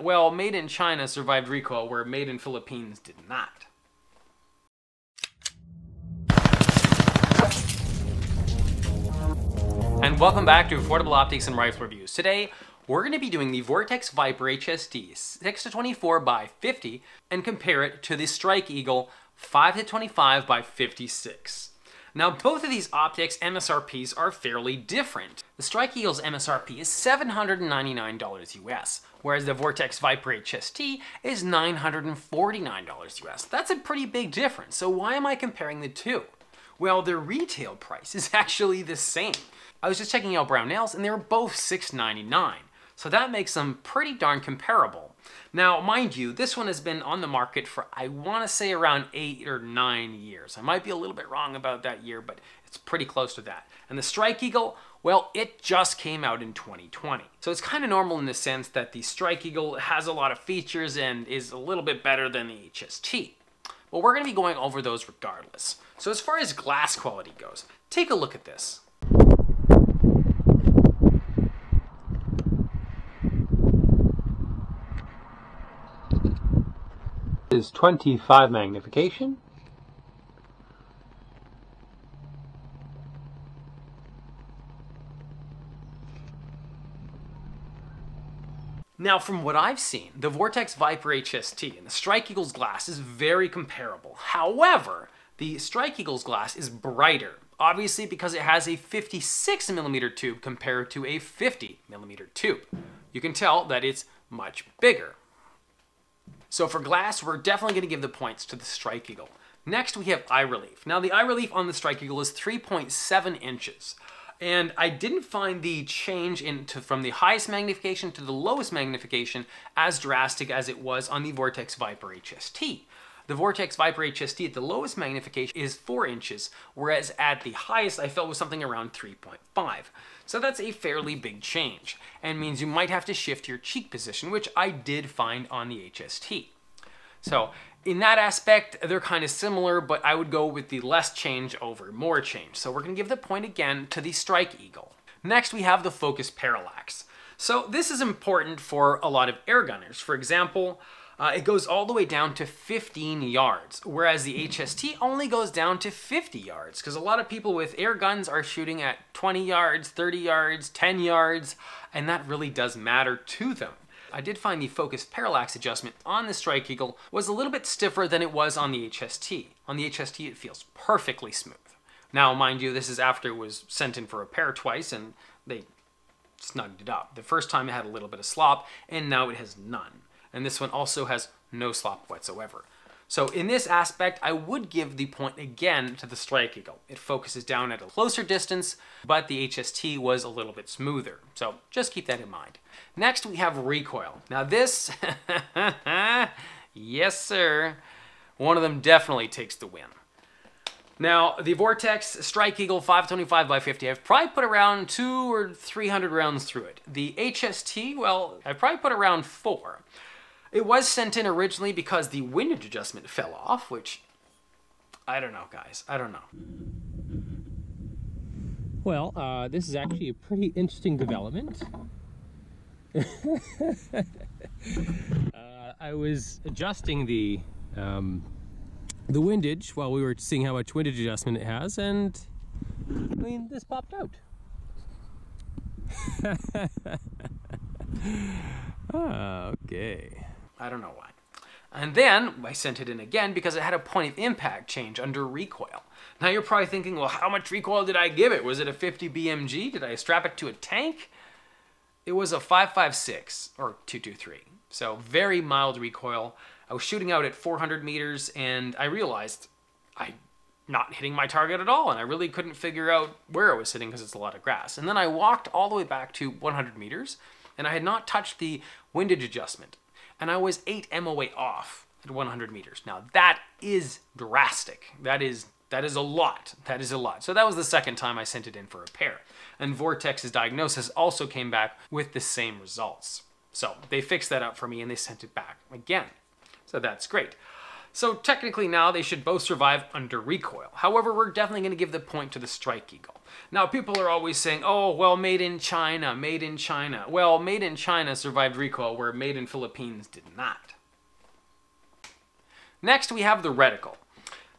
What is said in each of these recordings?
Well, made in China survived recoil where made in Philippines did not. And welcome back to Affordable Optics and Rifle Reviews. Today, we're going to be doing the Vortex Viper HST 6 to 24 by 50 and compare it to the Strike Eagle 5 to 25 by 56. Now, both of these optics MSRPs are fairly different. The Strike Eagle's MSRP is $799 US, whereas the Vortex Viper HST is $949 US. That's a pretty big difference, so why am I comparing the two? Well, their retail price is actually the same. I was just checking out Brownells and they were both $699. So that makes them pretty darn comparable. Now, mind you, this one has been on the market for, I want to say around eight or nine years. I might be a little bit wrong about that year, but it's pretty close to that. And the Strike Eagle, well, it just came out in 2020. So it's kind of normal in the sense that the Strike Eagle has a lot of features and is a little bit better than the HST. But we're going to be going over those regardless. So as far as glass quality goes, take a look at this. Is 25 magnification. Now, from what I've seen, the Vortex Viper HST and the Strike Eagle's glass is very comparable. However, the Strike Eagle's glass is brighter, obviously because it has a 56 millimeter tube compared to a 50 millimeter tube. You can tell that it's much bigger. So for glass, we're definitely going to give the points to the Strike Eagle. Next, we have eye relief. Now, the eye relief on the Strike Eagle is 3.7 inches. And I didn't find the change into from the highest magnification to the lowest magnification as drastic as it was on the Vortex Viper HST. The Vortex Viper HST at the lowest magnification is 4 inches, whereas at the highest I felt was something around 3.5. So that's a fairly big change, and means you might have to shift your cheek position, which I did find on the HST. So in that aspect, they're kind of similar, but I would go with the less change over more change. So we're gonna give the point again to the Strike Eagle. Next, we have the focus parallax. So this is important for a lot of air gunners. For example, uh, it goes all the way down to 15 yards, whereas the HST only goes down to 50 yards, because a lot of people with air guns are shooting at 20 yards, 30 yards, 10 yards, and that really does matter to them. I did find the focus parallax adjustment on the Strike Eagle was a little bit stiffer than it was on the HST. On the HST, it feels perfectly smooth. Now, mind you, this is after it was sent in for repair twice, and they snugged it up. The first time it had a little bit of slop, and now it has none and this one also has no slop whatsoever. So in this aspect, I would give the point again to the Strike Eagle. It focuses down at a closer distance, but the HST was a little bit smoother. So just keep that in mind. Next, we have recoil. Now this, yes sir, one of them definitely takes the win. Now, the Vortex Strike Eagle 525 by 50, I've probably put around two or 300 rounds through it. The HST, well, I've probably put around four. It was sent in originally because the windage adjustment fell off, which I don't know, guys. I don't know. Well, uh, this is actually a pretty interesting development. uh, I was adjusting the um, the windage while we were seeing how much windage adjustment it has, and I mean, this popped out. Ah, okay. I don't know why. And then I sent it in again because it had a point of impact change under recoil. Now you're probably thinking, well, how much recoil did I give it? Was it a 50 BMG? Did I strap it to a tank? It was a 556 or 223. So very mild recoil. I was shooting out at 400 meters and I realized I not hitting my target at all and I really couldn't figure out where I was sitting because it's a lot of grass. And then I walked all the way back to 100 meters and I had not touched the windage adjustment and I was 8 MOA off at 100 meters. Now that is drastic. That is that is a lot. That is a lot. So that was the second time I sent it in for repair. And Vortex's diagnosis also came back with the same results. So they fixed that up for me and they sent it back again. So that's great. So technically now they should both survive under recoil. However, we're definitely going to give the point to the Strike Eagle. Now people are always saying, oh, well, made in China, made in China. Well, made in China survived recoil where made in Philippines did not. Next we have the reticle.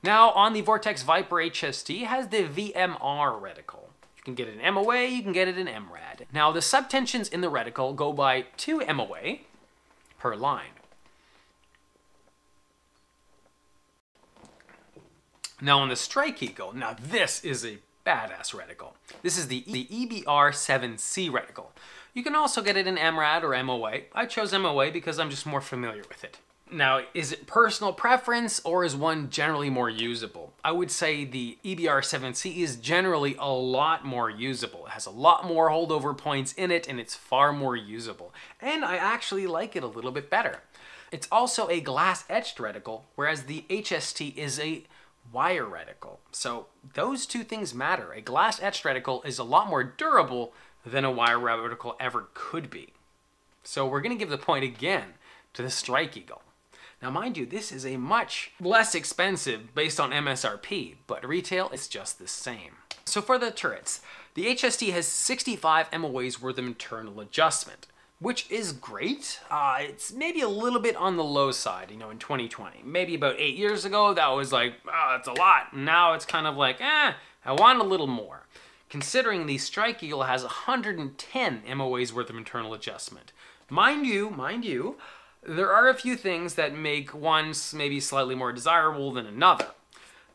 Now on the Vortex Viper HST has the VMR reticle. You can get it in MOA, you can get it in MRAD. Now the subtensions in the reticle go by 2 MOA per line. Now on the Strike Eagle, now this is a badass reticle. This is the, the EBR-7C reticle. You can also get it in MRAD or MOA. I chose MOA because I'm just more familiar with it. Now, is it personal preference or is one generally more usable? I would say the EBR-7C is generally a lot more usable. It has a lot more holdover points in it and it's far more usable. And I actually like it a little bit better. It's also a glass etched reticle, whereas the HST is a wire reticle. So those two things matter. A glass etched reticle is a lot more durable than a wire reticle ever could be. So we're going to give the point again to the Strike Eagle. Now mind you, this is a much less expensive based on MSRP, but retail is just the same. So for the turrets, the HST has 65 MOAs worth of internal adjustment which is great. Uh, it's maybe a little bit on the low side, you know, in 2020. Maybe about eight years ago, that was like, oh, that's a lot. Now it's kind of like, eh, I want a little more. Considering the Strike Eagle has 110 MOAs worth of internal adjustment. Mind you, mind you, there are a few things that make one maybe slightly more desirable than another.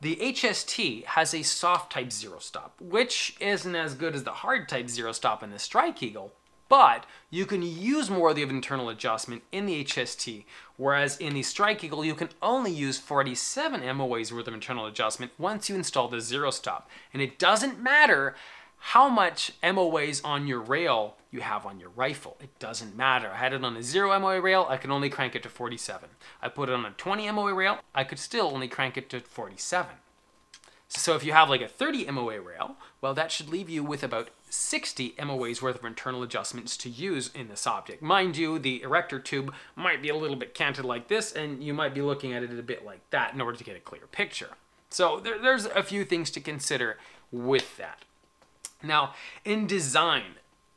The HST has a soft type zero stop, which isn't as good as the hard type zero stop in the Strike Eagle, but you can use more of the internal adjustment in the HST, whereas in the Strike Eagle, you can only use 47 MOAs worth of internal adjustment once you install the zero stop. And it doesn't matter how much MOAs on your rail you have on your rifle. It doesn't matter. I had it on a 0 MOA rail, I can only crank it to 47. I put it on a 20 MOA rail, I could still only crank it to 47. So if you have like a 30 MOA rail, well, that should leave you with about 60 MOAs worth of internal adjustments to use in this object. Mind you, the erector tube might be a little bit canted like this, and you might be looking at it a bit like that in order to get a clear picture. So there, there's a few things to consider with that. Now, in design,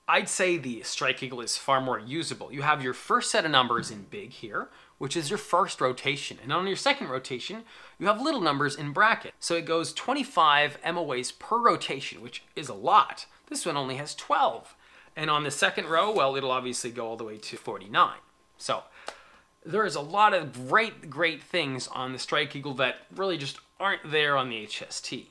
I'd say the Strike Eagle is far more usable. You have your first set of numbers in big here, which is your first rotation. And on your second rotation, you have little numbers in bracket. So it goes 25 MOAs per rotation, which is a lot. This one only has 12. And on the second row, well, it'll obviously go all the way to 49. So there is a lot of great, great things on the Strike Eagle that really just aren't there on the HST.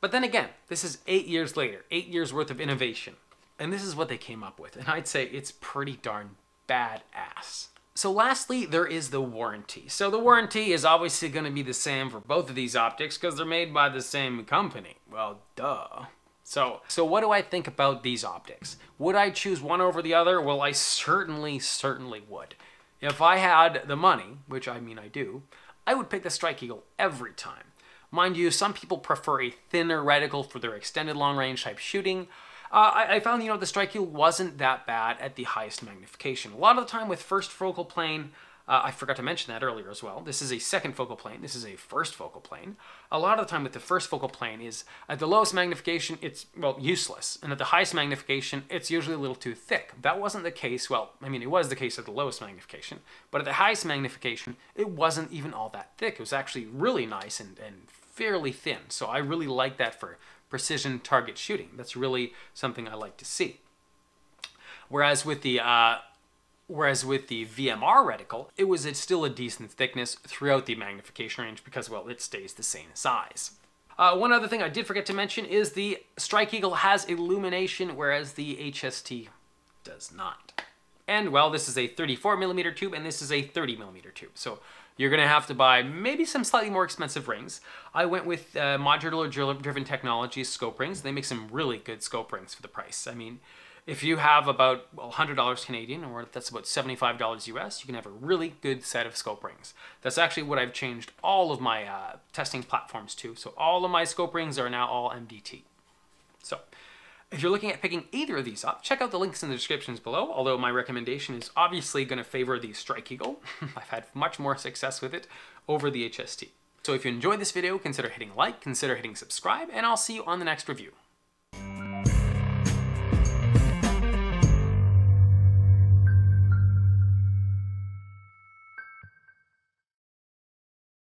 But then again, this is eight years later, eight years worth of innovation. And this is what they came up with. And I'd say it's pretty darn badass. So lastly, there is the warranty. So the warranty is obviously going to be the same for both of these optics because they're made by the same company. Well, duh. So, so what do I think about these optics? Would I choose one over the other? Well, I certainly, certainly would. If I had the money, which I mean I do, I would pick the Strike Eagle every time. Mind you, some people prefer a thinner reticle for their extended long range type shooting. Uh, I, I, found, you know, the Strike Eagle wasn't that bad at the highest magnification. A lot of the time with first focal plane, uh, I forgot to mention that earlier as well. This is a second focal plane. This is a first focal plane. A lot of the time with the first focal plane is at the lowest magnification, it's, well, useless. And at the highest magnification, it's usually a little too thick. That wasn't the case, well, I mean, it was the case at the lowest magnification, but at the highest magnification, it wasn't even all that thick. It was actually really nice and, and fairly thin. So I really like that for precision target shooting. That's really something I like to see. Whereas with the uh, Whereas with the VMR reticle, it was still a decent thickness throughout the magnification range because, well, it stays the same size. Uh, one other thing I did forget to mention is the Strike Eagle has illumination, whereas the HST does not. And, well, this is a 34 millimeter tube, and this is a 30 millimeter tube. So you're going to have to buy maybe some slightly more expensive rings. I went with uh, modular driven technologies scope rings. They make some really good scope rings for the price. I mean, if you have about $100 Canadian, or that's about $75 US, you can have a really good set of scope rings. That's actually what I've changed all of my uh, testing platforms to. So all of my scope rings are now all MDT. So If you're looking at picking either of these up, check out the links in the descriptions below, although my recommendation is obviously going to favor the Strike Eagle. I've had much more success with it over the HST. So if you enjoyed this video, consider hitting like, consider hitting subscribe, and I'll see you on the next review.